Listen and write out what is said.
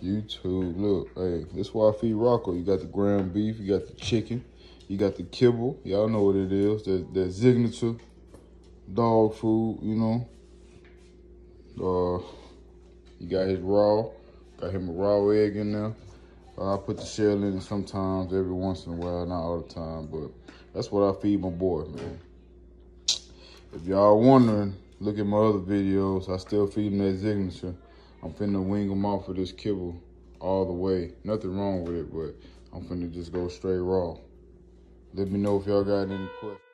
YouTube, look, hey, this why I feed Rocco. You got the ground beef, you got the chicken, you got the kibble. Y'all know what it is. That that signature dog food, you know. Uh, you got his raw. Got him a raw egg in there. Uh, I put the shell in it sometimes, every once in a while, not all the time, but that's what I feed my boy, man. If y'all wondering, look at my other videos. I still feed him that signature. I'm finna wing him off of this kibble all the way. Nothing wrong with it, but I'm finna just go straight raw. Let me know if y'all got any questions.